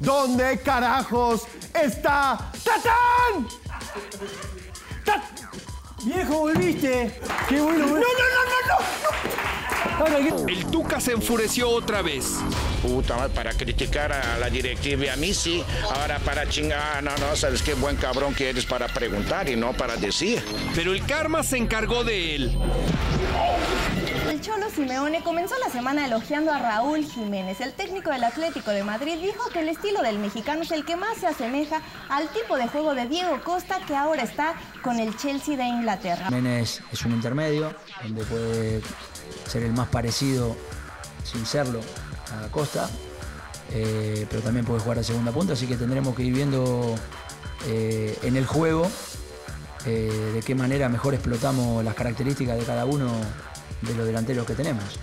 ¿Dónde carajos está Tatán? ¡Ta- Viejo, volviste. Qué bueno. ¡No, no, no, no, no! Ahora, ¿qué- El Tuca se enfureció otra vez. Puta madre, para criticar a la directiva y a mí sí. Ahora para chingar, no, no, sabes qué buen cabrón que eres para preguntar y no para decir. Pero el karma se encargó de él. Simeone comenzó la semana elogiando a Raúl Jiménez. El técnico del Atlético de Madrid dijo que el estilo del mexicano es el que más se asemeja al tipo de juego de Diego Costa que ahora está con el Chelsea de Inglaterra. Jiménez es un intermedio, donde puede ser el más parecido, sin serlo, a Costa, eh, pero también puede jugar a segunda punta, así que tendremos que ir viendo eh, en el juego eh, de qué manera mejor explotamos las características de cada uno de los delanteros que tenemos.